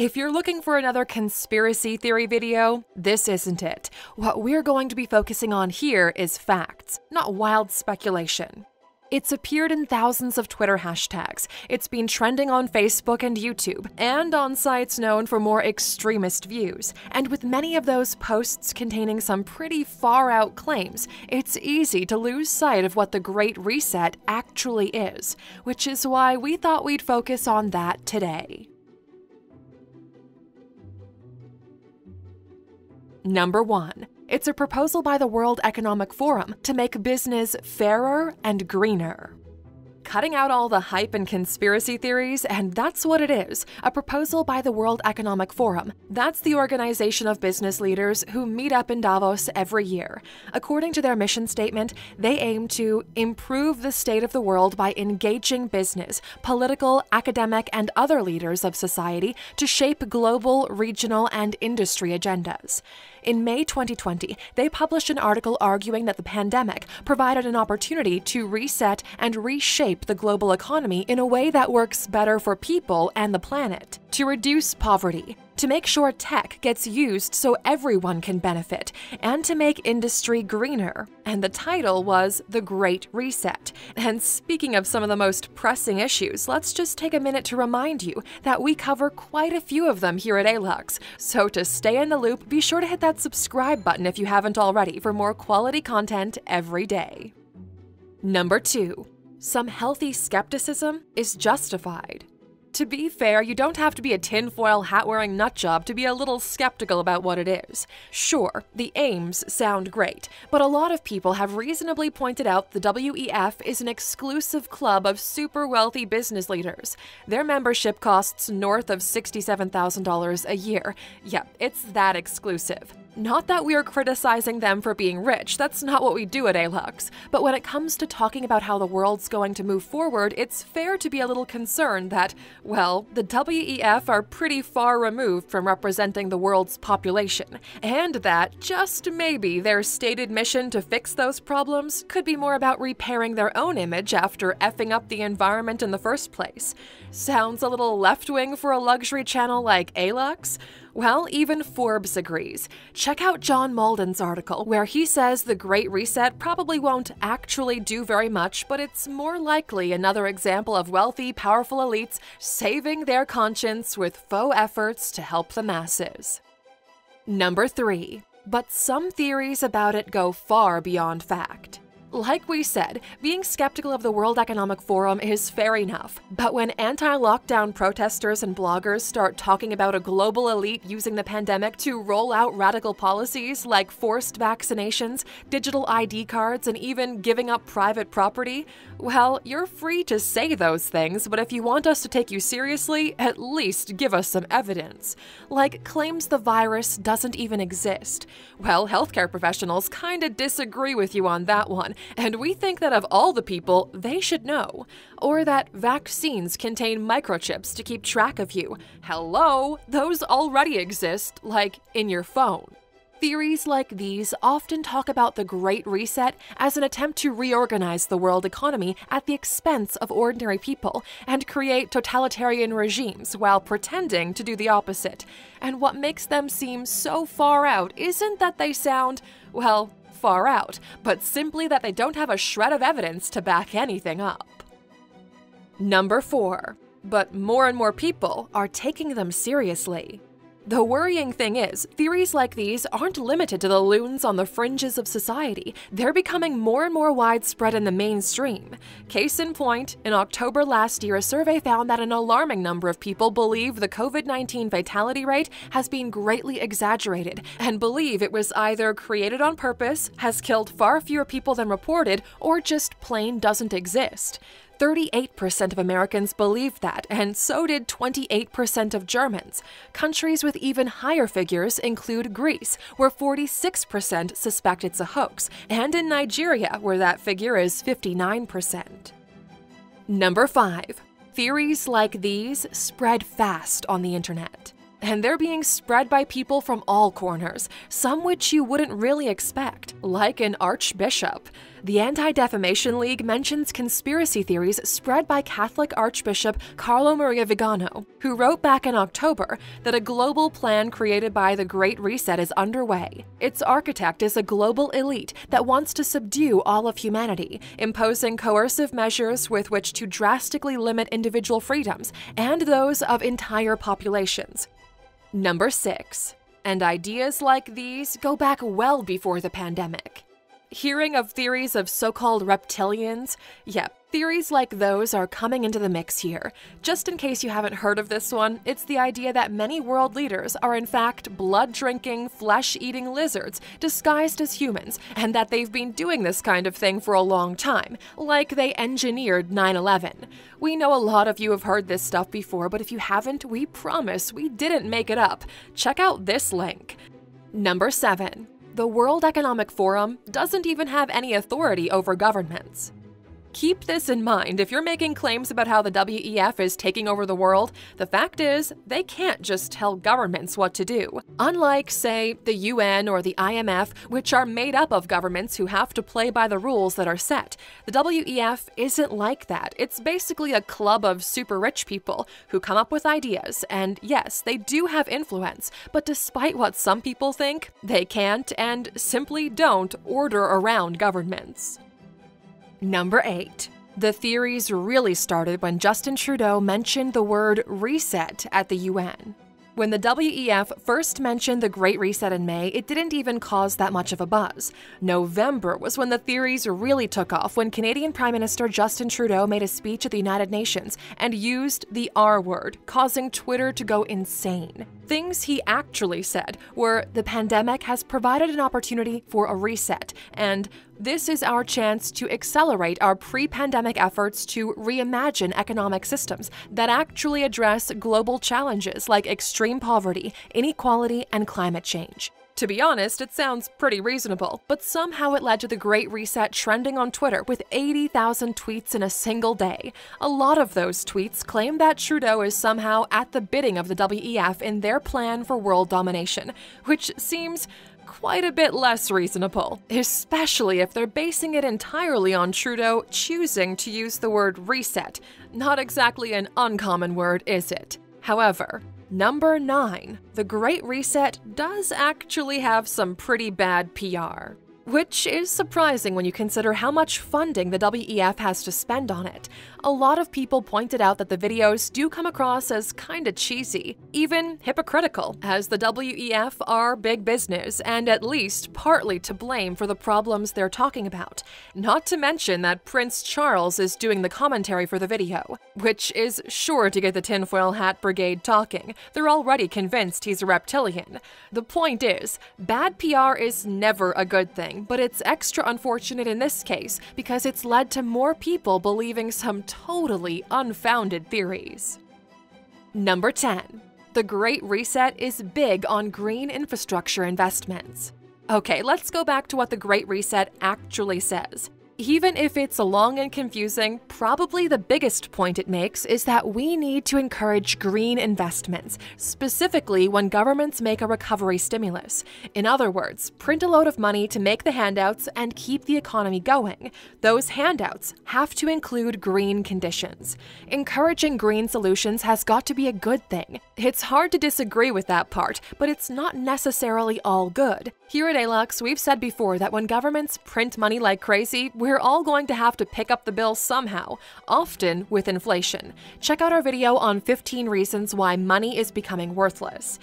If you're looking for another conspiracy theory video, this isn't it. What we're going to be focusing on here is facts, not wild speculation. It's appeared in thousands of Twitter hashtags. It's been trending on Facebook and YouTube, and on sites known for more extremist views. And with many of those posts containing some pretty far out claims, it's easy to lose sight of what the Great Reset actually is, which is why we thought we'd focus on that today. Number 1. It's a proposal by the World Economic Forum to make business fairer and greener cutting out all the hype and conspiracy theories, and that's what it is a proposal by the World Economic Forum. That's the organization of business leaders who meet up in Davos every year. According to their mission statement, they aim to improve the state of the world by engaging business, political, academic, and other leaders of society to shape global, regional, and industry agendas. In May 2020, they published an article arguing that the pandemic provided an opportunity to reset and reshape the global economy in a way that works better for people and the planet, to reduce poverty, to make sure tech gets used so everyone can benefit, and to make industry greener. And the title was The Great Reset. And speaking of some of the most pressing issues, let's just take a minute to remind you that we cover quite a few of them here at ALUX. So to stay in the loop, be sure to hit that subscribe button if you haven't already for more quality content every day. Number 2. Some healthy skepticism is justified. To be fair, you don't have to be a tinfoil hat wearing nutjob to be a little skeptical about what it is. Sure, the aims sound great, but a lot of people have reasonably pointed out the WEF is an exclusive club of super wealthy business leaders. Their membership costs north of $67,000 a year. Yep, it's that exclusive. Not that we're criticizing them for being rich, that's not what we do at ALUX. But when it comes to talking about how the world's going to move forward, it's fair to be a little concerned that, well, the WEF are pretty far removed from representing the world's population, and that, just maybe, their stated mission to fix those problems could be more about repairing their own image after effing up the environment in the first place. Sounds a little left wing for a luxury channel like ALUX? Well, even Forbes agrees. Check out John Mauldin's article, where he says the Great Reset probably won't actually do very much, but it's more likely another example of wealthy, powerful elites saving their conscience with faux efforts to help the masses. Number 3. But some theories about it go far beyond fact. Like we said, being skeptical of the World Economic Forum is fair enough. But when anti lockdown protesters and bloggers start talking about a global elite using the pandemic to roll out radical policies like forced vaccinations, digital ID cards, and even giving up private property, well, you're free to say those things, but if you want us to take you seriously, at least give us some evidence. Like claims the virus doesn't even exist. Well, healthcare professionals kinda disagree with you on that one and we think that of all the people, they should know. Or that vaccines contain microchips to keep track of you. Hello, those already exist, like in your phone. Theories like these often talk about the Great Reset as an attempt to reorganize the world economy at the expense of ordinary people and create totalitarian regimes while pretending to do the opposite. And what makes them seem so far out isn't that they sound, well, far out, but simply that they don't have a shred of evidence to back anything up. Number 4. But more and more people are taking them seriously. The worrying thing is, theories like these aren't limited to the loons on the fringes of society. They're becoming more and more widespread in the mainstream. Case in point, in October last year, a survey found that an alarming number of people believe the COVID 19 fatality rate has been greatly exaggerated and believe it was either created on purpose, has killed far fewer people than reported, or just plain doesn't exist. 38% of Americans believed that, and so did 28% of Germans. Countries with even higher figures include Greece, where 46% suspect it's a hoax, and in Nigeria, where that figure is 59%. Number 5. Theories like these spread fast on the internet. and they're being spread by people from all corners, some which you wouldn't really expect, like an archbishop. The Anti Defamation League mentions conspiracy theories spread by Catholic Archbishop Carlo Maria Vigano, who wrote back in October that a global plan created by the Great Reset is underway. Its architect is a global elite that wants to subdue all of humanity, imposing coercive measures with which to drastically limit individual freedoms and those of entire populations. Number 6. And ideas like these go back well before the pandemic. Hearing of theories of so called reptilians? Yep, theories like those are coming into the mix here. Just in case you haven't heard of this one, it's the idea that many world leaders are in fact blood drinking, flesh eating lizards disguised as humans, and that they've been doing this kind of thing for a long time, like they engineered 9 11. We know a lot of you have heard this stuff before, but if you haven't, we promise we didn't make it up. Check out this link. Number 7 the World Economic Forum doesn't even have any authority over governments. Keep this in mind if you're making claims about how the WEF is taking over the world. The fact is, they can't just tell governments what to do. Unlike, say, the UN or the IMF, which are made up of governments who have to play by the rules that are set, the WEF isn't like that. It's basically a club of super rich people who come up with ideas, and yes, they do have influence, but despite what some people think, they can't and simply don't order around governments. Number 8. The theories really started when Justin Trudeau mentioned the word reset at the UN. When the WEF first mentioned the Great Reset in May, it didn't even cause that much of a buzz. November was when the theories really took off when Canadian Prime Minister Justin Trudeau made a speech at the United Nations and used the R word, causing Twitter to go insane. Things he actually said were the pandemic has provided an opportunity for a reset, and this is our chance to accelerate our pre pandemic efforts to reimagine economic systems that actually address global challenges like extreme poverty, inequality, and climate change. To be honest, it sounds pretty reasonable, but somehow it led to the Great Reset trending on Twitter with 80,000 tweets in a single day. A lot of those tweets claim that Trudeau is somehow at the bidding of the WEF in their plan for world domination, which seems quite a bit less reasonable, especially if they're basing it entirely on Trudeau choosing to use the word reset. Not exactly an uncommon word, is it? However, Number 9. The Great Reset does actually have some pretty bad PR. Which is surprising when you consider how much funding the WEF has to spend on it. A lot of people pointed out that the videos do come across as kinda cheesy, even hypocritical, as the WEF are big business and at least partly to blame for the problems they're talking about. Not to mention that Prince Charles is doing the commentary for the video, which is sure to get the tinfoil hat brigade talking. They're already convinced he's a reptilian. The point is, bad PR is never a good thing, but it's extra unfortunate in this case because it's led to more people believing some totally unfounded theories. Number 10. The Great Reset is big on green infrastructure investments. Okay, let's go back to what the Great Reset actually says. Even if it's long and confusing, probably the biggest point it makes is that we need to encourage green investments, specifically when governments make a recovery stimulus. In other words, print a load of money to make the handouts and keep the economy going. Those handouts have to include green conditions. Encouraging green solutions has got to be a good thing. It's hard to disagree with that part, but it's not necessarily all good. Here at ALUX, we've said before that when governments print money like crazy, we're all going to have to pick up the bill somehow, often with inflation. Check out our video on 15 reasons why money is becoming worthless.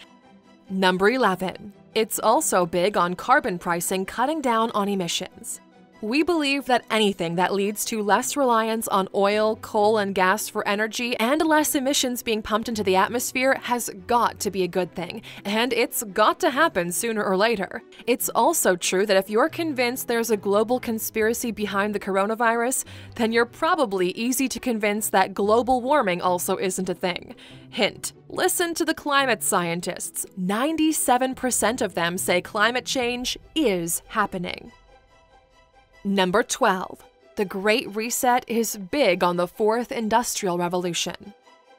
Number 11. It's also big on carbon pricing cutting down on emissions. We believe that anything that leads to less reliance on oil, coal, and gas for energy and less emissions being pumped into the atmosphere has got to be a good thing, and it's got to happen sooner or later. It's also true that if you're convinced there's a global conspiracy behind the coronavirus, then you're probably easy to convince that global warming also isn't a thing. Hint listen to the climate scientists. 97% of them say climate change is happening. Number 12. The Great Reset is big on the Fourth Industrial Revolution.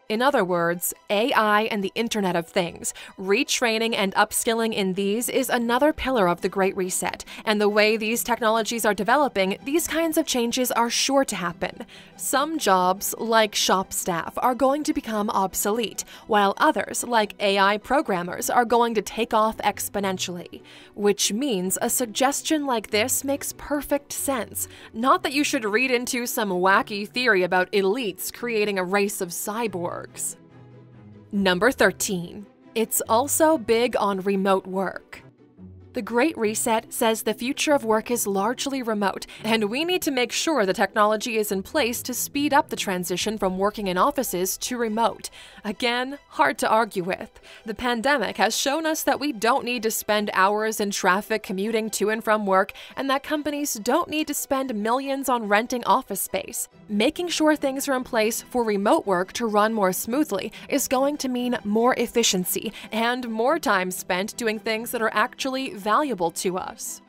In other words, AI and the Internet of Things. Retraining and upskilling in these is another pillar of the Great Reset, and the way these technologies are developing, these kinds of changes are sure to happen. Some jobs, like shop staff, are going to become obsolete, while others, like AI programmers, are going to take off exponentially. Which means a suggestion like this makes perfect sense. Not that you should read into some wacky theory about elites creating a race of cyborgs. Number 13. It's also big on remote work. The Great Reset says the future of work is largely remote, and we need to make sure the technology is in place to speed up the transition from working in offices to remote. Again, hard to argue with. The pandemic has shown us that we don't need to spend hours in traffic commuting to and from work, and that companies don't need to spend millions on renting office space. Making sure things are in place for remote work to run more smoothly is going to mean more efficiency and more time spent doing things that are actually valuable to us.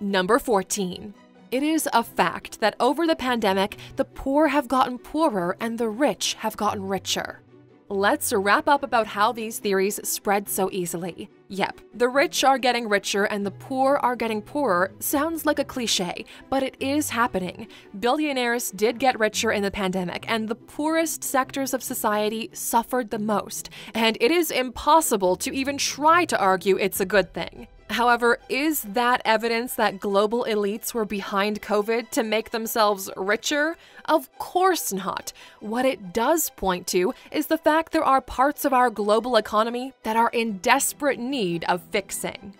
Number 14. It is a fact that over the pandemic, the poor have gotten poorer and the rich have gotten richer. Let's wrap up about how these theories spread so easily. Yep, the rich are getting richer and the poor are getting poorer sounds like a cliche, but it is happening. Billionaires did get richer in the pandemic, and the poorest sectors of society suffered the most. And it is impossible to even try to argue it's a good thing. However, is that evidence that global elites were behind COVID to make themselves richer? Of course not. What it does point to is the fact there are parts of our global economy that are in desperate need of fixing.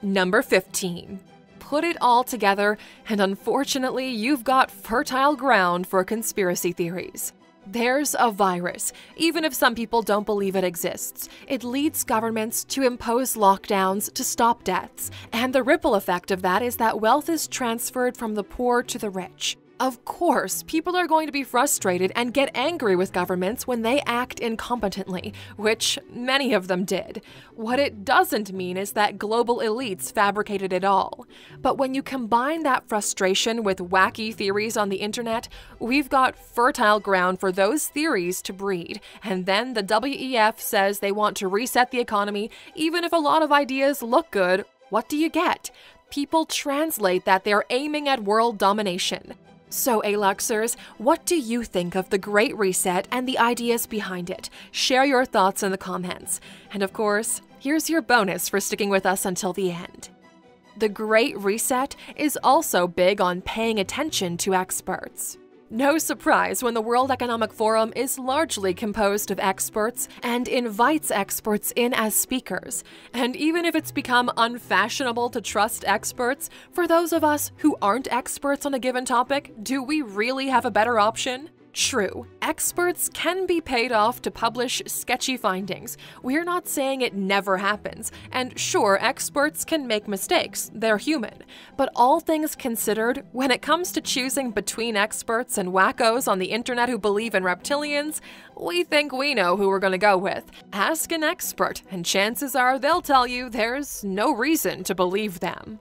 Number 15. Put it all together, and unfortunately, you've got fertile ground for conspiracy theories. There's a virus. Even if some people don't believe it exists, it leads governments to impose lockdowns to stop deaths. And the ripple effect of that is that wealth is transferred from the poor to the rich. Of course, people are going to be frustrated and get angry with governments when they act incompetently, which many of them did. What it doesn't mean is that global elites fabricated it all. But when you combine that frustration with wacky theories on the internet, we've got fertile ground for those theories to breed. And then the WEF says they want to reset the economy, even if a lot of ideas look good. What do you get? People translate that they're aiming at world domination. So, Aluxers, what do you think of the Great Reset and the ideas behind it? Share your thoughts in the comments. And of course, here's your bonus for sticking with us until the end. The Great Reset is also big on paying attention to experts. No surprise when the World Economic Forum is largely composed of experts and invites experts in as speakers. And even if it's become unfashionable to trust experts, for those of us who aren't experts on a given topic, do we really have a better option? True, experts can be paid off to publish sketchy findings. We're not saying it never happens, and sure, experts can make mistakes, they're human. But all things considered, when it comes to choosing between experts and wackos on the internet who believe in reptilians, we think we know who we're gonna go with. Ask an expert, and chances are they'll tell you there's no reason to believe them.